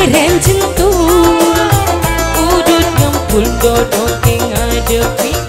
Iren jentung Udut nyempul dodok ing ngadepi